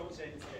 don't say anything.